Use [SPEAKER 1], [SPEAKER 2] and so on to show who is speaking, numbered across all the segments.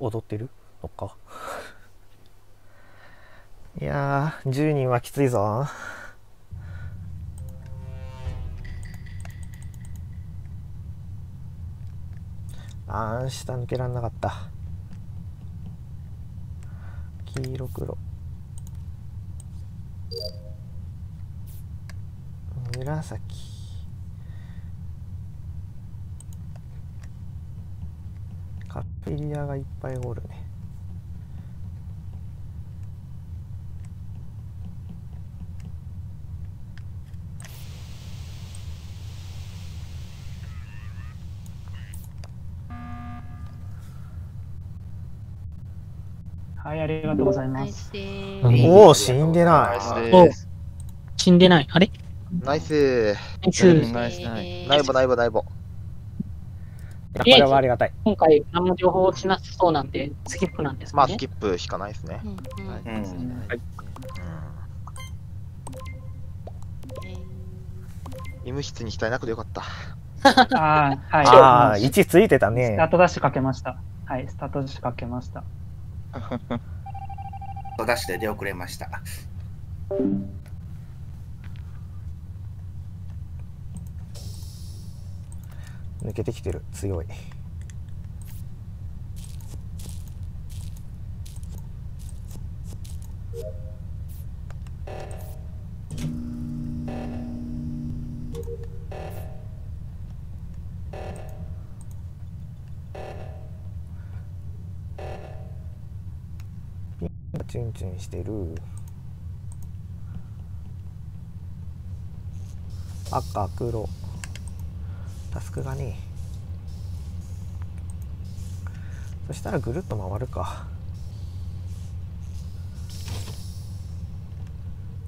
[SPEAKER 1] 踊ってる？のか？いやー10人はきついぞ。あー下抜けらんなかった。黄色黒。紫。カペリアがいっぱいおるね。
[SPEAKER 2] はい、ありがとうございます。
[SPEAKER 1] お
[SPEAKER 3] ー
[SPEAKER 1] お死んでな
[SPEAKER 4] ナイス
[SPEAKER 1] い
[SPEAKER 4] です。
[SPEAKER 5] 死んでない。あれ？
[SPEAKER 4] ナイス。
[SPEAKER 5] ナイス。
[SPEAKER 3] す。
[SPEAKER 4] ナイス。ナイボナイボナイボ。
[SPEAKER 1] これはありがたい
[SPEAKER 5] 今回何も情報しなさそうなんで、スキップなんです
[SPEAKER 4] まあ、ス。キップしかないですね。
[SPEAKER 3] うんうん
[SPEAKER 6] はい
[SPEAKER 2] うん
[SPEAKER 6] はい
[SPEAKER 3] えー
[SPEAKER 4] 医務室にしたいなくてよかった。
[SPEAKER 2] ああ、はい。
[SPEAKER 1] ああ
[SPEAKER 2] ス
[SPEAKER 1] 1ついてたね
[SPEAKER 2] タートダッシュかけました。はい、スタートダッシュかけました。
[SPEAKER 6] ダッシュで出遅れました。
[SPEAKER 1] 抜けてきてる強い。ピンがチュンチュンしてる。赤黒。タスクがねそしたらぐるっと回るか。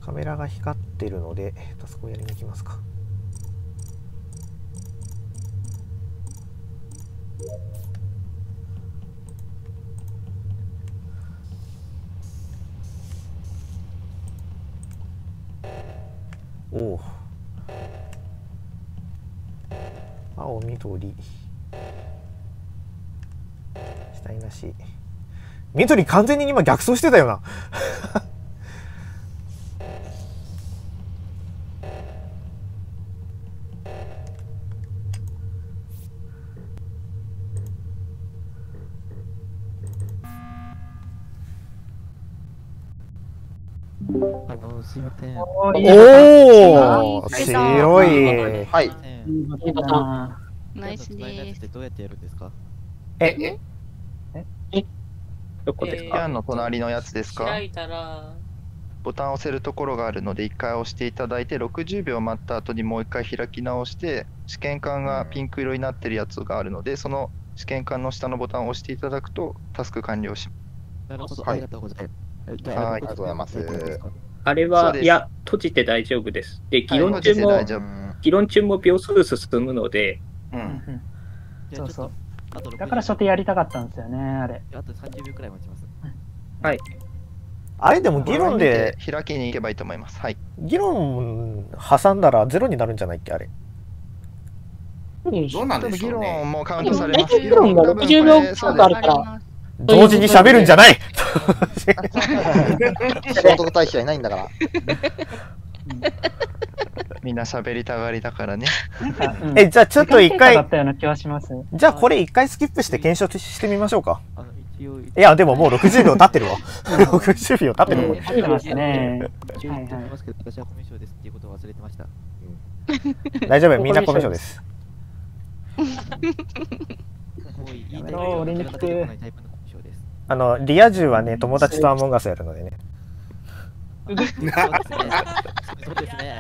[SPEAKER 1] カメラが光ってるのでタスクをやりに行きますかおお青緑下いなし。緑完全に今逆走してたよな。
[SPEAKER 7] すいません。
[SPEAKER 2] お
[SPEAKER 1] おお強い
[SPEAKER 4] はい。
[SPEAKER 3] ナイスです
[SPEAKER 7] てどうやってやるんですか？
[SPEAKER 1] え
[SPEAKER 5] どこですか？
[SPEAKER 4] ピアンの隣のやつですか？
[SPEAKER 8] 開いたら、
[SPEAKER 4] ボタンを押せるところがあるので、1回押していただいて、60秒待った後にもう1回開き直して、試験管がピンク色になってるやつがあるので、その試験管の下のボタンを押していただくと、タスク完了し
[SPEAKER 7] なるほど、
[SPEAKER 4] はい。
[SPEAKER 7] ありがとうございます。
[SPEAKER 4] はい。ありがとうございます。
[SPEAKER 9] あれは、いや、閉じて大丈夫です。で、議
[SPEAKER 4] はい。
[SPEAKER 9] 論中も、議論中も秒数進むので、
[SPEAKER 6] うん。
[SPEAKER 2] そうそう
[SPEAKER 7] と、あと60
[SPEAKER 2] だから初手やりたかったんですよね、あれ。
[SPEAKER 7] あと30秒くらい待ちます。
[SPEAKER 1] あれでも議論で
[SPEAKER 4] 開きに行けばいいと思います。はい。
[SPEAKER 1] 議論挟んだらゼロになるんじゃないっけあれ
[SPEAKER 6] どうなんでしょうね。
[SPEAKER 4] 論もカウントされます。
[SPEAKER 5] 議論が
[SPEAKER 4] 多分
[SPEAKER 5] 60秒
[SPEAKER 4] これそうです
[SPEAKER 5] あるから
[SPEAKER 1] 同時に喋るんじゃない
[SPEAKER 4] 聖徳太子はいないんだから。みんな喋りたがりだからね。
[SPEAKER 2] うん
[SPEAKER 1] えじゃあちょっと一回
[SPEAKER 2] ったような気はします。
[SPEAKER 1] じゃあこれ一回スキップして検証してみましょうかいやでももう60秒経ってるわ60秒経ってるわ
[SPEAKER 2] うん経ってますね。
[SPEAKER 7] はコミュ障ですっていうことを忘れてました。
[SPEAKER 1] 大丈夫みんなコミュ障です。あのリア充はね友達とアモンガスやるのでね
[SPEAKER 7] そうですね。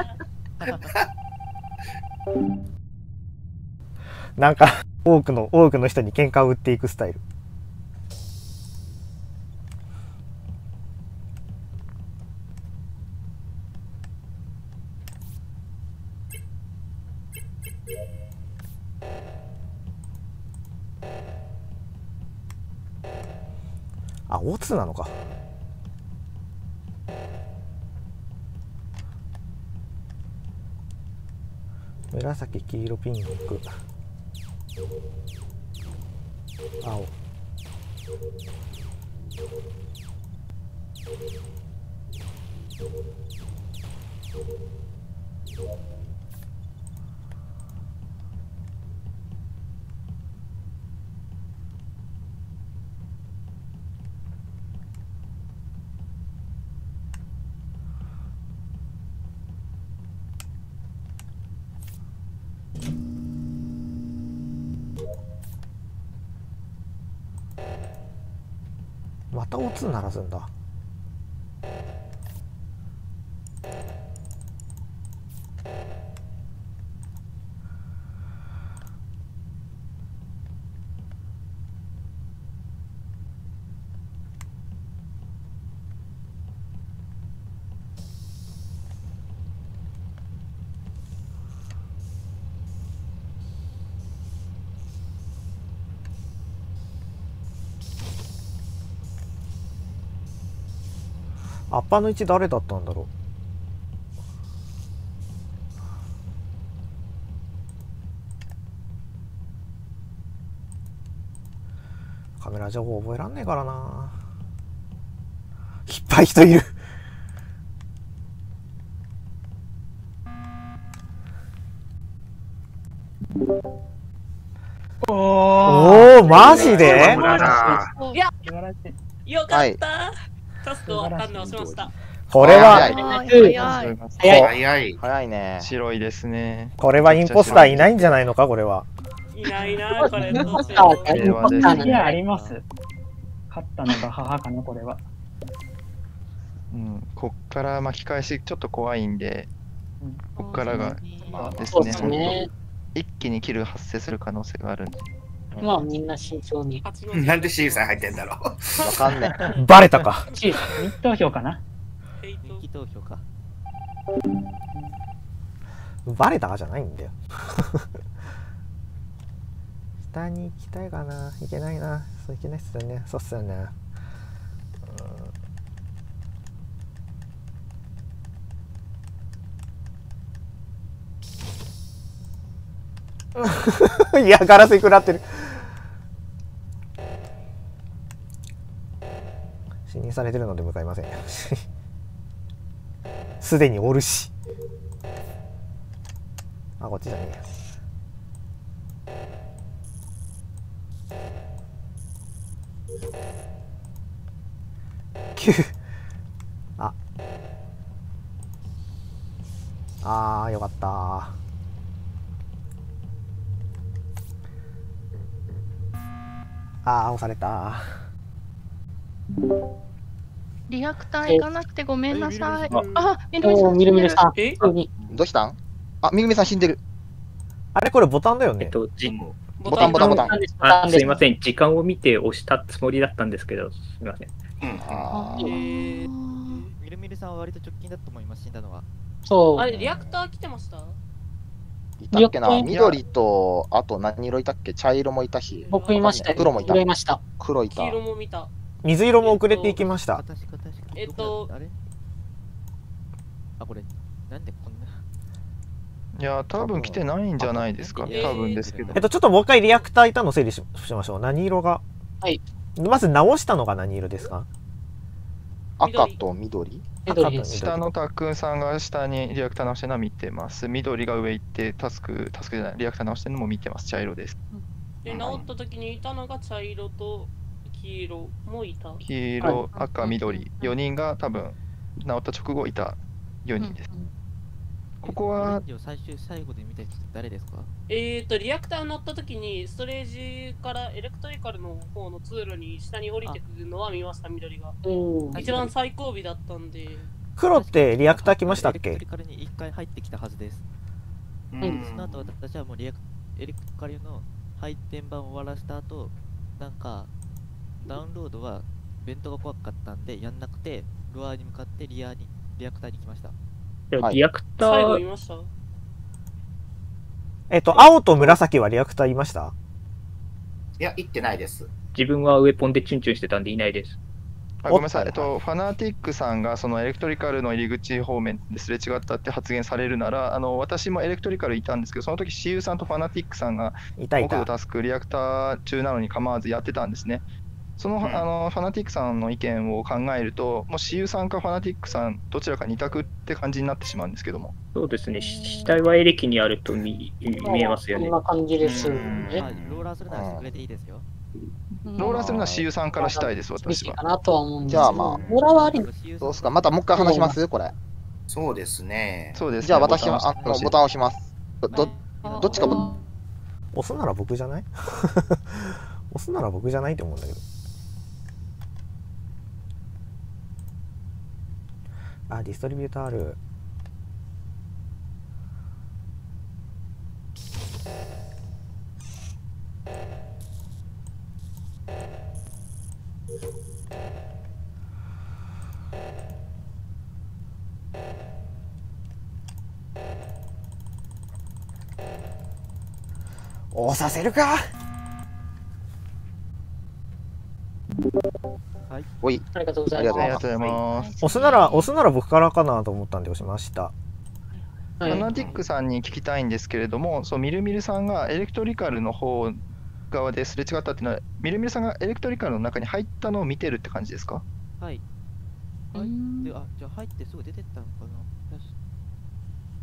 [SPEAKER 1] なんか多くの多くの人に喧嘩を売っていくスタイル。あオツなのか。紫黄色ピンク。青。またオツ鳴らすんだ。アッパーの位置誰だったんだろうカメラ情報覚えらんねえからないっぱい人いる
[SPEAKER 2] お
[SPEAKER 1] おおマジで？
[SPEAKER 7] いや、
[SPEAKER 2] い。素晴らしい。
[SPEAKER 7] よかった。タスクを判断しました。
[SPEAKER 1] これは
[SPEAKER 6] 早い
[SPEAKER 3] 早い
[SPEAKER 1] ね
[SPEAKER 4] 白いですね。
[SPEAKER 1] これはインポスターいないんじゃないのかこれはい
[SPEAKER 7] ないな、これ。
[SPEAKER 5] インポスターなん
[SPEAKER 2] いや、あ
[SPEAKER 5] だ。
[SPEAKER 2] ります。勝ったのが母かな、これは。
[SPEAKER 4] うん、こっから巻き返しちょっと怖いんで、こっからがですね
[SPEAKER 5] そうですね。
[SPEAKER 4] 一気にキル発生する可能性があるんで。
[SPEAKER 5] まあみんな慎重に。
[SPEAKER 6] なんでシーさん入ってんだろう。
[SPEAKER 1] わかんねえ バレたか。
[SPEAKER 2] チー投票かな。
[SPEAKER 7] ヘイト
[SPEAKER 8] 投票か。
[SPEAKER 1] バレたかじゃないんだよ。下に行きたいかな。いけないな。そういけないっすよね。そうっすよね。うん。いやガラス食らってる視認されてるので向かいません。すでにおるし。あこっちじゃねえや。9あ。あーよかった。あー押された。
[SPEAKER 3] リアクター行かなくてごめんなさい。
[SPEAKER 9] あ
[SPEAKER 3] あ、みるみさん。
[SPEAKER 5] みるみるさん。
[SPEAKER 7] え？
[SPEAKER 10] どうしたん？あ、みぐみさん死んでる。
[SPEAKER 1] あれこれボタンだよね
[SPEAKER 9] えっと、じ
[SPEAKER 3] うん
[SPEAKER 10] ボタンボタンボタン。
[SPEAKER 9] あすいません、時間を見て押したつもりだったんですけど、すみません。
[SPEAKER 6] うん。
[SPEAKER 7] え
[SPEAKER 10] あー
[SPEAKER 7] ー
[SPEAKER 8] みるみるさんは割と直近だと思います、死んだのは。
[SPEAKER 5] そう。
[SPEAKER 7] あれ、リアクター来てました？
[SPEAKER 10] いたっけな？緑と、あと何色いたっけ？茶色もいたし、
[SPEAKER 5] 僕いましたよ。
[SPEAKER 10] 黒もいた
[SPEAKER 5] 黒いました。
[SPEAKER 10] 黒いた
[SPEAKER 7] 黄。色も見た。
[SPEAKER 1] 水色も遅れていきました。
[SPEAKER 7] えっと
[SPEAKER 8] あれ？あ、これ、なんでこんな？
[SPEAKER 4] いや、多分来てないんじゃないですか。
[SPEAKER 7] えー
[SPEAKER 4] 多分ですけど
[SPEAKER 1] えっ。とちょっともう一回リアクターいたの整理ししましょう何色が？
[SPEAKER 5] はい
[SPEAKER 1] まず直したのが何色ですか？
[SPEAKER 10] 赤と緑？
[SPEAKER 4] 下のたっくんさんが下にリアクター直してるのは見てます。緑が上行って、タスク、タスクじゃない、リアクター直してるのも見てます。茶色です。
[SPEAKER 7] で、治った時にいたのが茶色と黄色もいた。
[SPEAKER 4] 黄色、赤、緑。4人が多分、治った直後いた4人です。ここは
[SPEAKER 8] 最終、最後で見た人誰ですか？
[SPEAKER 7] えーと、リアクター乗った時に、ストレージからエレクトリカルの方の通路に下に降りてくるのは見ました、緑が。
[SPEAKER 5] うん。
[SPEAKER 7] 一番最後尾だったんで、
[SPEAKER 1] 黒ってリアクター来ましたっけ？
[SPEAKER 8] エレクトリカルに一回入ってきたはずです。
[SPEAKER 6] うん
[SPEAKER 8] その後私はもうリアクエレクトリカルの配電盤を終わらした後、なんか、ダウンロードはベントが怖かったんでやんなくて、ロアに向かってリアに、リアクターに来ました。
[SPEAKER 9] リアクター
[SPEAKER 7] 最後見、ました？
[SPEAKER 1] えっと青と紫はリアクターいました？
[SPEAKER 6] いや、行ってないです。
[SPEAKER 9] 自分はウェポンでチュンチュンしてたんでいないです。
[SPEAKER 4] あごめんなさい、えっと、ファナティックさんがそのエレクトリカルの入り口方面ですれ違ったって発言されるなら、あの私もエレクトリカルいたんですけど、その時 CU さんとファナティックさんが
[SPEAKER 1] いたいた
[SPEAKER 4] 僕のタスク、リアクター中なのに構わずやってたんですね。その,、あのファナティックさんの意見を考えると、もう私有さんかファナティックさん、どちらか二択って感じになってしまうんですけども。
[SPEAKER 9] そうですね、死体はエレキにあると見見えますよね。
[SPEAKER 5] こんな感じです。よ
[SPEAKER 8] まあ
[SPEAKER 5] ね。
[SPEAKER 8] ローラーするならしてくれていいですよ。
[SPEAKER 4] ローラーするのは私有さんからしたいです、私は。
[SPEAKER 5] かなとは思うんです
[SPEAKER 10] じゃあまあ、
[SPEAKER 5] ローラーはあり。
[SPEAKER 10] どうですか。またもう一回話します？これ。
[SPEAKER 6] そうですね。
[SPEAKER 4] そうですね。
[SPEAKER 10] じゃあ私は
[SPEAKER 4] ボタン
[SPEAKER 10] あのボタンを押します。ど、どどっちかボ
[SPEAKER 1] 押すなら僕じゃない？押すなら僕じゃないと思うんだけどあディストリビューターある。押させるか。
[SPEAKER 8] はい。
[SPEAKER 10] おい。
[SPEAKER 5] ありがとうございます。
[SPEAKER 4] ありがとうございます。
[SPEAKER 1] 押すなら押すなら僕からかなと思ったんで押しました
[SPEAKER 4] ファナティックさんに聞きたいんですけれども、そうミルミルさんがエレクトリカルの方側ですれ違ったっていうのは、ミルミルさんがエレクトリカルの中に入ったのを見てるって感じですか？
[SPEAKER 8] はい。入って、あ、じゃあ入ってすぐ出てったのかなよし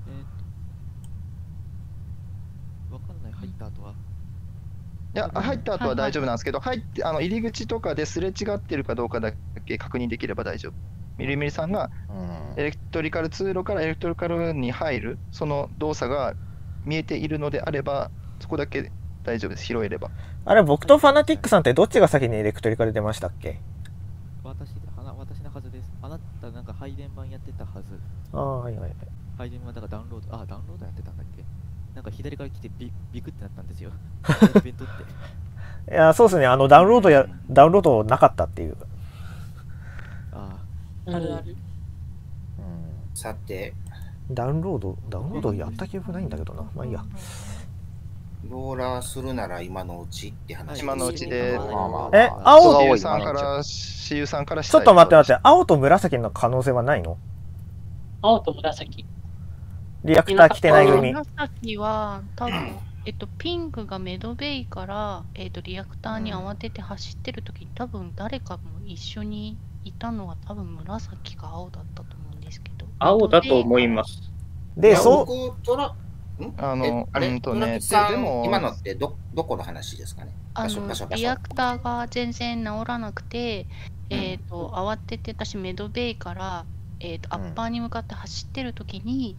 [SPEAKER 8] えー、っと。わかんない、入った後は。
[SPEAKER 4] いや、入った後は大丈夫なんですけど、入ってあの入り口とかですれ違ってるかどうかだけ確認できれば大丈夫。ミルミルさんがエレクトリカル通路からエレクトリカルに入る、その動作が見えているのであれば、そこだけ大丈夫です、拾えれば。
[SPEAKER 1] あれ僕とファナティックさんってどっちが先にエレクトリカル出ましたっけ？
[SPEAKER 8] 私で、はな私のはずです。あなたなんか配電版やってたはず。
[SPEAKER 1] ああはいはいはい
[SPEAKER 8] 配電版だからダウンロード、あ、ダウンロードやってたんだっけ？なんか左から来てビビクってなったんですよ。イベントって。
[SPEAKER 1] いやそうですね。あのダウンロードやダウンロードなかったっていう。
[SPEAKER 8] あ
[SPEAKER 5] あ。るある。
[SPEAKER 6] さて、
[SPEAKER 1] ダウンロードダウンロードやった記憶ないんだけどな。まあいいや。
[SPEAKER 6] ローラーするなら今のうちって話。
[SPEAKER 4] 今のうちで、
[SPEAKER 1] え青？
[SPEAKER 4] 私有さんから、私有さんから
[SPEAKER 1] ちょっと待って待って。青と紫の可能性はないの？
[SPEAKER 5] 青と紫。
[SPEAKER 1] リアクター来てない組。
[SPEAKER 3] 紫は多分、えっと、ピンクがメドベイから、えっと、リアクターに慌てて走ってる時に多分誰かも一緒にいたのは多分紫か青だったと思うんですけど。
[SPEAKER 9] 青だと思います。
[SPEAKER 1] でそう。
[SPEAKER 4] あの
[SPEAKER 6] えあれ、
[SPEAKER 4] うんとねででも
[SPEAKER 6] 今のってどどこの話ですかね？
[SPEAKER 3] あのリアクターが全然直らなくて、えっと慌てて私メドベイから、えっとアッパーに向かって走ってる時に、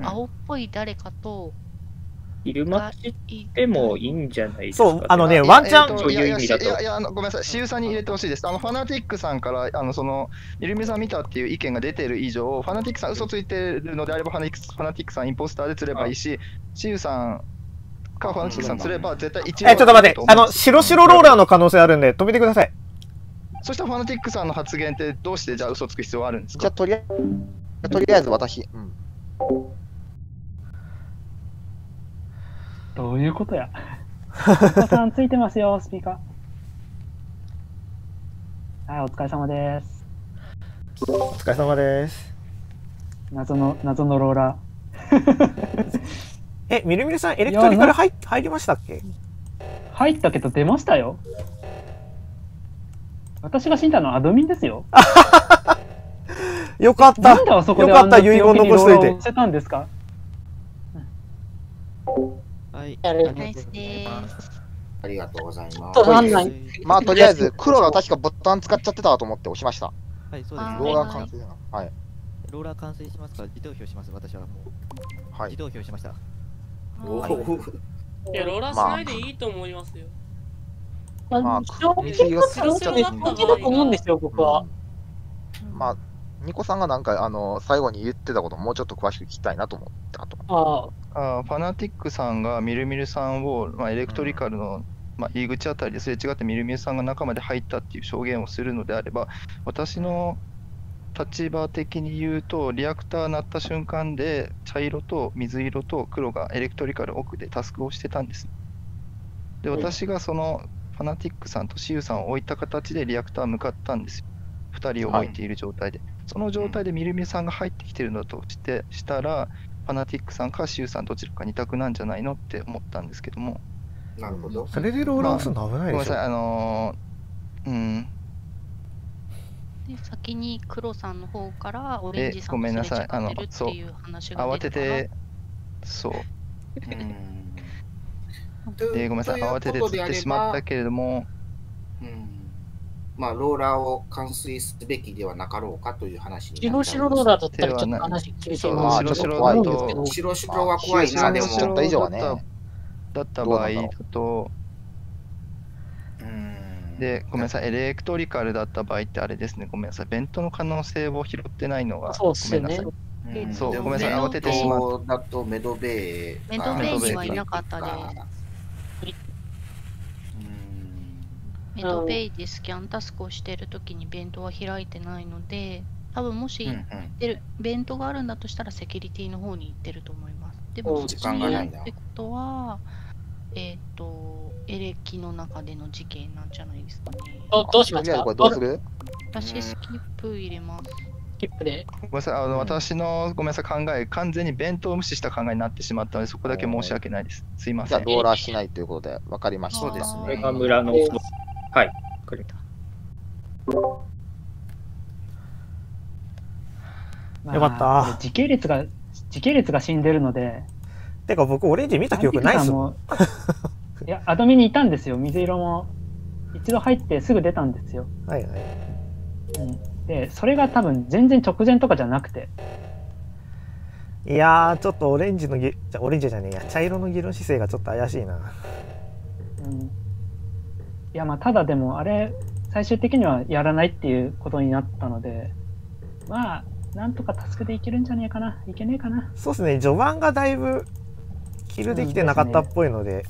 [SPEAKER 3] 青っぽい誰かと
[SPEAKER 9] 昼間ってもいいんじゃないですか、
[SPEAKER 1] そうあのねワンチャン
[SPEAKER 9] という意味だと。
[SPEAKER 4] いやいや、あのごめんなさい、私有さんに入れてほしいです。あのファナティックさんから、あのそのミルミさん見たっていう意見が出てる以上、ファナティックさん嘘ついてるのであれば、ファナティックファナティックさんインポスターで釣ればいいし、シウさんかファナティックさん釣れば絶対一
[SPEAKER 1] えちょっと待ってあの白白ローラーの可能性あるんで止めてください。
[SPEAKER 4] そしたらファナティックさんの発言ってどうしてじゃあ嘘つく必要あるんですか？
[SPEAKER 10] じゃあとりあえず、とりあえず私、うん。
[SPEAKER 2] どういうことや？お子さんついてますよ、スピーカー。はい、お疲れ様です。
[SPEAKER 1] お疲れ様です
[SPEAKER 2] 謎の、謎のローラ
[SPEAKER 1] えみるみるさんエレクトリカル入入りましたっけ？
[SPEAKER 2] ー。入ったけど出ましたよ。私が死んだのはアドミンですよ。
[SPEAKER 1] よかった
[SPEAKER 2] なんであそこで
[SPEAKER 1] よかった
[SPEAKER 2] あんな
[SPEAKER 1] 遺言
[SPEAKER 2] 強気に
[SPEAKER 1] 残しといて
[SPEAKER 2] ローラーをせたんですか？
[SPEAKER 8] はい。
[SPEAKER 5] あり
[SPEAKER 3] ナイスです
[SPEAKER 6] ありがとうございます。
[SPEAKER 5] となんない
[SPEAKER 10] まあとりあえず、黒が確かボタン使っちゃってたと思って押しました。
[SPEAKER 8] はい、そうです。
[SPEAKER 10] ローラー完成だな。はい。
[SPEAKER 8] ローラー完成しますから、自動票します、私はもう。
[SPEAKER 10] はい
[SPEAKER 8] 自動票しました。
[SPEAKER 6] お
[SPEAKER 8] は
[SPEAKER 7] いや、ローラーしないでいいと思いますよ。
[SPEAKER 5] まあ、
[SPEAKER 10] まあ
[SPEAKER 5] 白
[SPEAKER 10] 道が使っちゃって
[SPEAKER 5] 白だと思うんですよ、僕は。
[SPEAKER 10] まあ、ニコさんがなんか、あの、最後に言ってたこともうちょっと詳しく聞きたいなと思ったと。
[SPEAKER 5] あ
[SPEAKER 4] あ。ーファナティックさんがミルミルさんを、まあ、エレクトリカルの、まあ、入り口あたりですれ違ってミルミルさんが中まで入ったっていう証言をするのであれば私の立場的に言うとリアクター鳴った瞬間で茶色と水色と黒がエレクトリカル奥でタスクをしてたんです。で私がそのファナティックさんとシウさんを置いた形でリアクター向かったんですよ。2人を置いている状態で、その状態でミルミルさんが入ってきてるのとしてしたらファナティックさんかシュウさんどちらか二択なんじゃないのって思ったんですけども。
[SPEAKER 6] なるほど。
[SPEAKER 1] それでローラー押すの危ないでしょ
[SPEAKER 4] ごめんなさい、あのーうん。
[SPEAKER 3] で先に黒さんの方からオレン
[SPEAKER 4] え
[SPEAKER 3] ジ、さ
[SPEAKER 4] ごめん
[SPEAKER 3] んとすれ違
[SPEAKER 4] なさい。あの
[SPEAKER 3] ってる、っ
[SPEAKER 4] そう
[SPEAKER 3] ていう話。が
[SPEAKER 4] 慌て
[SPEAKER 3] 出たから
[SPEAKER 4] て、そう。
[SPEAKER 6] と
[SPEAKER 4] で、ごめんなさい。慌てて釣ってしまったけれども、
[SPEAKER 6] まあ、ローラーを完遂すべきではなかろうかという話に
[SPEAKER 5] 白白ローラーだったらちょっと話厳しい
[SPEAKER 6] 白白
[SPEAKER 5] と思うん
[SPEAKER 6] だ
[SPEAKER 5] ですけど。
[SPEAKER 6] と、白白は怖いな、でも。
[SPEAKER 10] ちょっと以上はね。
[SPEAKER 4] だった場合だと、で、ごめんなさい、エレクトリカルだった場合ってあれですね、ごめんなさい、ベントの可能性を拾ってないのが、
[SPEAKER 5] そうっすよね。
[SPEAKER 4] そう、ごめんなさい、慌ててしまっ
[SPEAKER 6] メドだとメドベイ
[SPEAKER 3] メドベイにはいなかったです。メドベイでスキャンタスクをしてるときにベントは開いてないので、多分もし
[SPEAKER 6] うんうん
[SPEAKER 3] 行ってる、ベントがあるんだとしたらセキュリティの方に行ってると思います。でも、
[SPEAKER 6] 時間がないな
[SPEAKER 3] ってことは、えっ、と、エレキの中での事件なんじゃないですかね。
[SPEAKER 5] どどうしますか？
[SPEAKER 10] これどうする？
[SPEAKER 3] 私スキップ入れます。
[SPEAKER 5] スキップで？
[SPEAKER 4] ごめんなさい、あの、私のごめんなさい、考え、完全に弁当を無視した考えになってしまったので、そこだけ申し訳ないです。すいません。
[SPEAKER 10] じゃあローラーしないということで、わかりました。
[SPEAKER 6] そうですね
[SPEAKER 9] これが村の、はい、わ かりました。
[SPEAKER 2] まあ
[SPEAKER 1] よかった
[SPEAKER 2] これ時系列が、時系列が死んでるので、
[SPEAKER 1] てか僕オレンジ見た記憶ないっすもん。
[SPEAKER 2] ん。いや、アドミにいたんですよ。水色も。一度入ってすぐ出たんですよ。
[SPEAKER 1] はいはい。
[SPEAKER 2] うん、で、それが多分全然直前とかじゃなくて、
[SPEAKER 1] いやー、ちょっとオレンジのぎ、じゃオレンジじゃねえや、茶色の議論姿勢がちょっと怪しいな。
[SPEAKER 2] うん、いや、まあ、ただでも、あれ、最終的にはやらないっていうことになったので、まあ、なんとかタスクでいけるんじゃねえかな。いけねえかな。
[SPEAKER 1] そうですね、序盤がだいぶキルできてなかったっぽいので、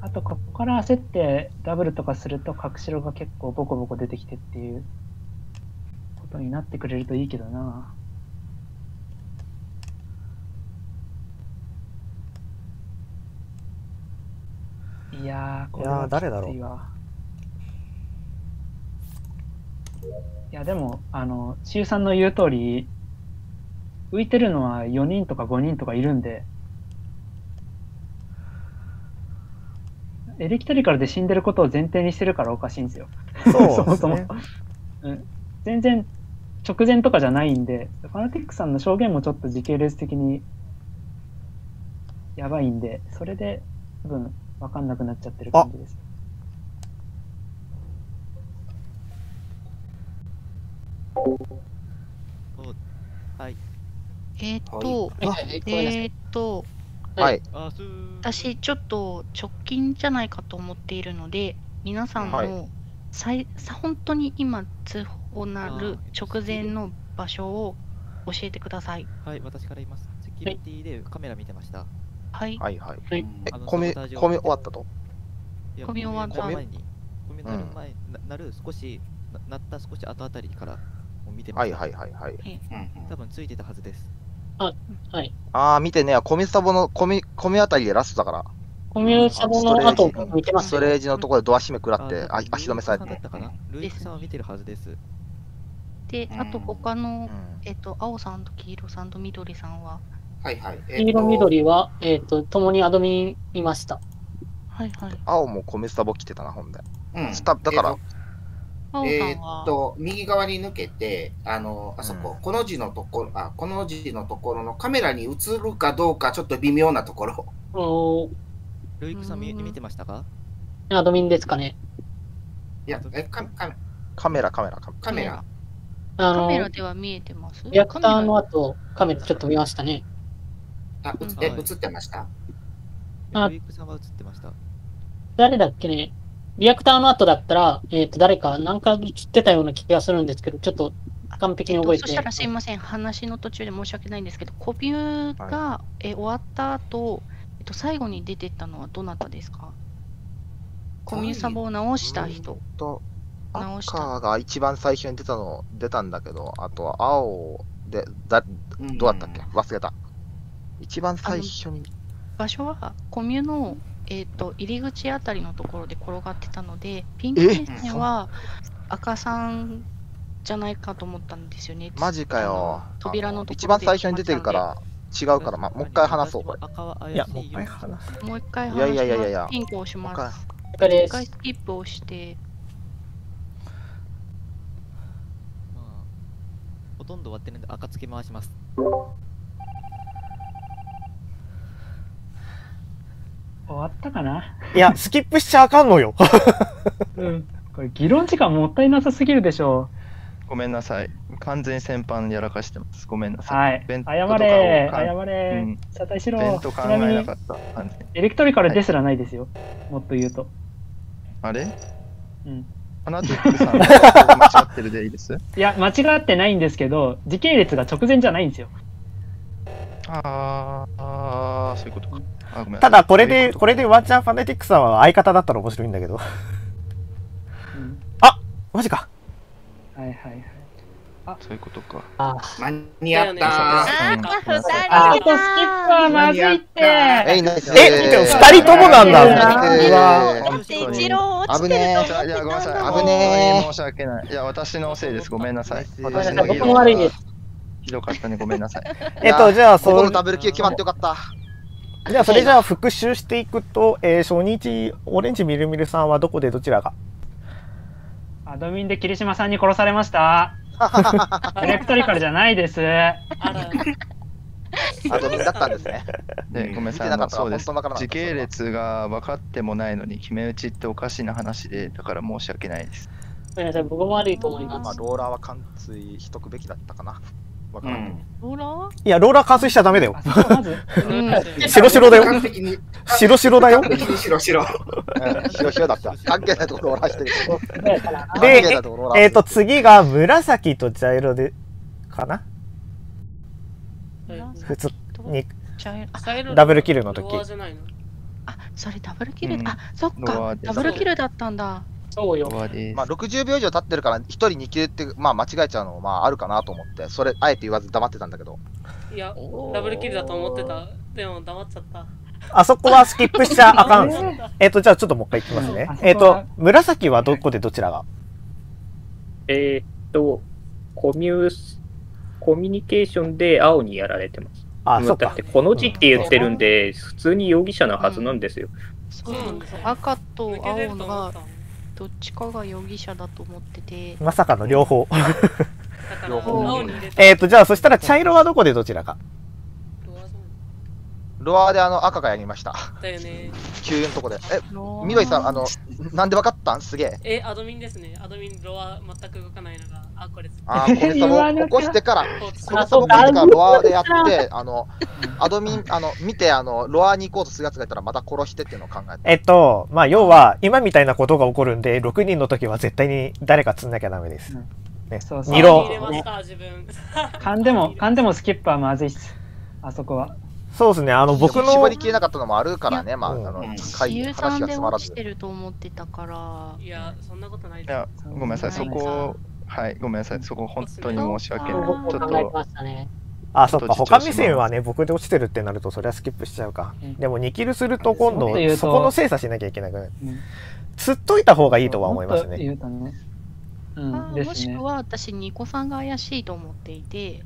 [SPEAKER 2] あと、ここから焦ってダブルとかすると、角白が結構ボコボコ出てきてっていうことになってくれるといいけどな。いやー、これ
[SPEAKER 1] いや
[SPEAKER 2] は
[SPEAKER 1] ー誰だろう。
[SPEAKER 2] きついわ。いや、でも、あの、しゆさんの言う通り、浮いてるのは4人とか5人とかいるんで、エレキトリカルで死んでることを前提にしてるからおかしいんですよ。
[SPEAKER 1] そうですね。
[SPEAKER 2] もそも。うん、全然直前とかじゃないんで、ファナティックさんの証言もちょっと時系列的にやばいんで、それで多分分かんなくなっちゃってる感じです。
[SPEAKER 8] はい。
[SPEAKER 3] えっ、と、
[SPEAKER 5] はいはいはいごめんなさい
[SPEAKER 3] えっ、と、
[SPEAKER 10] はい。
[SPEAKER 3] 私ちょっと直近じゃないかと思っているので、皆さん
[SPEAKER 10] はい
[SPEAKER 3] さ本当に今通報なる直前の場所を教えてください。
[SPEAKER 8] はい、私から言います。セキュリティでカメラ見てました。
[SPEAKER 3] はい。
[SPEAKER 10] はいはい。
[SPEAKER 5] はい
[SPEAKER 10] え
[SPEAKER 8] あの、
[SPEAKER 10] コミ、
[SPEAKER 8] サボタージュを
[SPEAKER 10] コミ終わったと？
[SPEAKER 8] いや
[SPEAKER 3] 込み終わった
[SPEAKER 8] 込み前に、込みなる前、ななる少し、ななった少し後あたりから見てま
[SPEAKER 10] はい。はいはいはい。
[SPEAKER 8] 多分ついてたはずです。
[SPEAKER 5] はい。
[SPEAKER 10] あー、見てね、コミサボの、コミ、コミあたりでラストだから。
[SPEAKER 5] コミュサボの後を見てますよ。
[SPEAKER 10] ストレージのところでドア閉め食らって、あ
[SPEAKER 8] あ
[SPEAKER 10] 足止めされて
[SPEAKER 8] ルイクさんだっ。たかな？ルイクさんは見てるはずです。
[SPEAKER 3] で、あと他の、
[SPEAKER 10] うん
[SPEAKER 3] えっ、と、青さんと黄色さんと緑さんは、
[SPEAKER 6] はいはい。えっと
[SPEAKER 5] 黄色、緑は、えっ、と、共にアドミンいました。
[SPEAKER 3] はいはい。
[SPEAKER 10] 青もコミサボ来てたな、ほんで。
[SPEAKER 6] うん
[SPEAKER 10] スタだから、
[SPEAKER 6] えっ、と、右側に抜けて、あの、あそこ、この字のところ、あ、この字のところのカメラに映るかどうか、ちょっと微妙なところ。
[SPEAKER 5] おー
[SPEAKER 8] ルイクさん見
[SPEAKER 3] うん
[SPEAKER 8] 見てましたか？
[SPEAKER 5] アドミンですかね。
[SPEAKER 6] いや、え、カカ
[SPEAKER 10] カメラカメラカメ
[SPEAKER 6] カメラ。
[SPEAKER 5] あの
[SPEAKER 3] カメラでは見えてます？
[SPEAKER 5] リアクターの
[SPEAKER 3] カ
[SPEAKER 5] 後、カメラちょっと見ましたね。
[SPEAKER 6] あ、うえ、映ってました
[SPEAKER 5] あ
[SPEAKER 8] ルイクさんは映ってました？
[SPEAKER 5] 誰だっけね？リアクターの後だったら、えっ、と、誰か、なんか映ってたような気がするんですけど、ちょっと完璧に覚えて。
[SPEAKER 3] そしたらすいません、話の途中で申し訳ないんですけど、コビューが、え終わった後、えっと、最後に出てったのはどなたですか？コミュサボを直した人。
[SPEAKER 10] と、
[SPEAKER 3] 直した。
[SPEAKER 10] 赤が一番最初に出たの、出たんだけど、あとは青で、だ、どうだったっけ？忘れた。一番最初に。
[SPEAKER 3] 場所はコミュの、えーと、入り口あたりのところで転がってたのでピンクは赤さんじゃないかと思ったんですよね。
[SPEAKER 10] マジかよ。
[SPEAKER 3] 扉の
[SPEAKER 10] 一番最初に出てるから違うから、まあ、もう一回話そう。
[SPEAKER 8] い
[SPEAKER 1] やもう一回話す。
[SPEAKER 3] もう一回話
[SPEAKER 10] いやいやいやいや。
[SPEAKER 3] ピンクを押します。
[SPEAKER 5] もう
[SPEAKER 3] 一回スキップをして。
[SPEAKER 8] ほとんど終わってるんで、赤つき回します。
[SPEAKER 2] 終わったかな？い
[SPEAKER 1] や、スキップしちゃあかんのよ。
[SPEAKER 2] うん。これ議論時間もったいなさすぎるでしょ
[SPEAKER 4] ごめんなさい。完全に先般やらかしてます。ごめんなさい。
[SPEAKER 2] はい謝れ
[SPEAKER 4] か
[SPEAKER 2] 謝れ
[SPEAKER 4] うん
[SPEAKER 2] 謝罪しろ
[SPEAKER 4] ベント考えなかった。
[SPEAKER 2] エレクトリカルですらないですよ。もっと言うと。
[SPEAKER 4] あれ？
[SPEAKER 2] うん。
[SPEAKER 4] ファナティックさんが 間違ってるでいいです？
[SPEAKER 2] いや、間違ってないんですけど、時系列が直前じゃないんですよ。
[SPEAKER 4] あーあー、そういうことか。
[SPEAKER 1] ただ、これで、これでワンチャンファネティックさんは相方だったら面白いんだけど。
[SPEAKER 2] うん。
[SPEAKER 1] あマジか。
[SPEAKER 2] はいはいはい。
[SPEAKER 4] そういうことか。
[SPEAKER 5] あ
[SPEAKER 6] 間に合った
[SPEAKER 3] あ二人
[SPEAKER 2] あ、ちょっとスキップはまずいって。
[SPEAKER 10] え
[SPEAKER 1] 二人ともなんだ
[SPEAKER 3] だって一郎落ちて
[SPEAKER 10] 危ね
[SPEAKER 3] ると思って
[SPEAKER 4] じゃあいや、ごめんなさい。
[SPEAKER 3] たんだもん
[SPEAKER 10] 危ねー
[SPEAKER 4] 申し訳ない。いや、私のせいです。ごめんなさい。私の議論が
[SPEAKER 5] 悪いです。
[SPEAKER 4] ひどかったね。ごめんなさい。
[SPEAKER 1] えっと、じゃあ、そ
[SPEAKER 10] ここのダブル Q 決まってよかった。
[SPEAKER 1] じゃあ、それじゃあ復習していくと、えー初日、オレンジみるみるさんはどこでどちらが？
[SPEAKER 2] アドミンで霧島さんに殺されました。エレクトリカルじゃないです。
[SPEAKER 10] アドミンだったんですね。
[SPEAKER 4] で、ごめんなさい。そうです時系列が分かってもないのに、決め打ちっておかしな話で、だから申し訳ないです。
[SPEAKER 5] ごめんなさい、僕も悪いと思い
[SPEAKER 10] まあ、
[SPEAKER 5] ます。
[SPEAKER 10] ローラーは貫通しとくべきだったかな。わからんけど。
[SPEAKER 3] ローラー？
[SPEAKER 1] いや、ローラー完成しちゃダメだよ。白白だよ。白白だよ。
[SPEAKER 6] 白白。
[SPEAKER 10] うん、しろしろだった。関係ないところローラーしてる。
[SPEAKER 1] でえっ、と、次が紫と茶色で、かな？普通に、ダブルキルの時。
[SPEAKER 7] ロアじゃないの
[SPEAKER 3] あ、それダブルキル、
[SPEAKER 4] うん。
[SPEAKER 3] あ、そっか、ダブルキルだったんだ。
[SPEAKER 5] そうよ
[SPEAKER 10] まあ、60秒以上経ってるから、1人2球って、まあ、間違えちゃうのも、まあ、あるかなと思って、それ、あえて言わず黙ってたんだけど。
[SPEAKER 7] いや、ダブルキルだと思ってた。でも黙っちゃった。
[SPEAKER 1] あそこはスキップしちゃあかんです。
[SPEAKER 7] ん。
[SPEAKER 1] えっ、と、じゃあちょっともう一回いきますねえっ、と、紫はどこでどちらが？
[SPEAKER 9] えーっと、コミュース、コミュニケーションで青にやられてます。
[SPEAKER 1] あ、そっか
[SPEAKER 9] だって、。この字って言ってるんで、普通に容疑者のはずなんですよ。
[SPEAKER 3] そう
[SPEAKER 7] そうなんだ
[SPEAKER 3] 赤と青が。どっちかが容疑者だと思ってて、
[SPEAKER 1] まさかの両方。
[SPEAKER 7] だから、
[SPEAKER 10] 両方
[SPEAKER 7] 青に入れた。
[SPEAKER 1] えっと、じゃあそしたら茶色はどこでどちらか？
[SPEAKER 7] ロア
[SPEAKER 10] であの赤がやりました。
[SPEAKER 7] だよね。
[SPEAKER 10] 急のとこで。え、
[SPEAKER 3] ロー
[SPEAKER 10] みどりさん、あの、なんでわかったん？すげえ。
[SPEAKER 7] え、アドミンですね。アドミン、ロア全く動かないのが、あ、これ。
[SPEAKER 10] あー、コネサボ起こしてから、
[SPEAKER 7] こう
[SPEAKER 10] コネサボ起こしてからロアでやって、あの、アドミン、あの、見て、あの、ロアに行こうとするやつがいたら、また殺してっていうのを考えた。
[SPEAKER 1] えっと、まあ、要は、今みたいなことが起こるんで、6人の時は絶対に誰か釣んなきゃダメです。ね、
[SPEAKER 2] そうそう
[SPEAKER 1] 二
[SPEAKER 7] 青に入れ
[SPEAKER 1] 浪。
[SPEAKER 7] ました、自分。
[SPEAKER 2] 勘でも、勘でもスキップはまずいっす。あそこは。
[SPEAKER 1] そうですね、あの、僕
[SPEAKER 10] 絞
[SPEAKER 1] の
[SPEAKER 10] り、きれなかったのもあるからね、まあ、あ
[SPEAKER 1] うん
[SPEAKER 10] の
[SPEAKER 6] うん、
[SPEAKER 10] 会議、話がつまらず
[SPEAKER 3] 落ち。てると思ってたから、
[SPEAKER 7] いや、そんなことない
[SPEAKER 4] いや、ごめんなさい。そこ、はい、ごめんなさい。そこ、本当に申し訳ない。
[SPEAKER 5] 僕
[SPEAKER 4] ちょっと。
[SPEAKER 1] あ、そっか、他目線はね、僕で落ちてるってなると、それはスキップしちゃうか
[SPEAKER 2] うん。
[SPEAKER 1] でも、2キルすると今度そこの精査しなきゃいけなくなる。
[SPEAKER 2] うん
[SPEAKER 1] 釣っといた方がいいとは思いますね。
[SPEAKER 3] もしく。は私、ニコさんが怪しいと思っていて、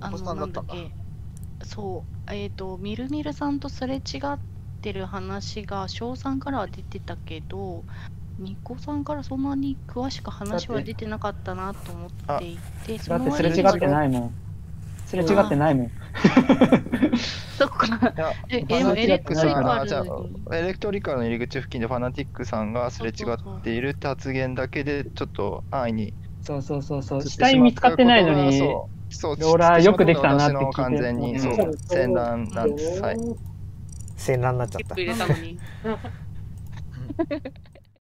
[SPEAKER 3] あ
[SPEAKER 10] ニコさ
[SPEAKER 3] の、
[SPEAKER 10] んだったんだ
[SPEAKER 3] なんだっけ、そう、えっ、と、みるみるさんとすれ違ってる話が、翔さんからは出てたけど、ニコさんからそんなに詳しく話は出てなかったなと思っていて、そ
[SPEAKER 2] だって
[SPEAKER 3] の
[SPEAKER 2] すれ違ってないもん。すれ違ってないもん。
[SPEAKER 3] そっか。え、エレ
[SPEAKER 4] ック
[SPEAKER 3] トリカ
[SPEAKER 4] が、じゃ
[SPEAKER 3] ル
[SPEAKER 4] エレクトリカルの入り口付近でファナティックさんがすれ違っているって発言だけで、ちょっと安易に
[SPEAKER 2] そうそうそうそう。
[SPEAKER 4] 釣
[SPEAKER 2] 死体見つかってないのに、
[SPEAKER 4] そうそう
[SPEAKER 2] ローラーよくできたなって聞いて
[SPEAKER 4] 完全に、
[SPEAKER 2] うん
[SPEAKER 4] そう、戦乱なんです。はい。
[SPEAKER 1] 戦乱になっちゃった。